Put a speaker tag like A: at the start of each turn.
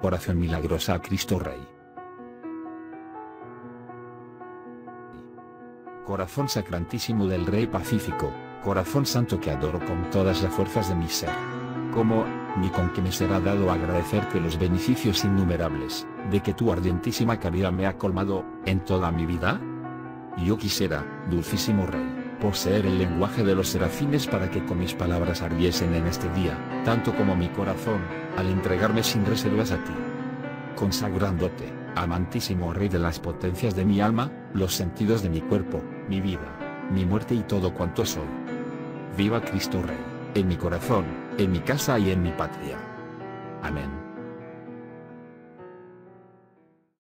A: Oración milagrosa a Cristo Rey. Corazón sacrantísimo del Rey Pacífico, corazón santo que adoro con todas las fuerzas de mi ser. Como, ni con que me será dado agradecerte los beneficios innumerables, de que tu ardientísima caridad me ha colmado, en toda mi vida? Yo quisiera, dulcísimo Rey, poseer el lenguaje de los serafines para que con mis palabras ardiesen en este día, tanto como mi corazón, al entregarme sin reservas a ti. Consagrándote, amantísimo Rey de las potencias de mi alma, los sentidos de mi cuerpo, mi vida, mi muerte y todo cuanto soy. Viva Cristo Rey, en mi corazón, en mi casa y en mi patria. Amén.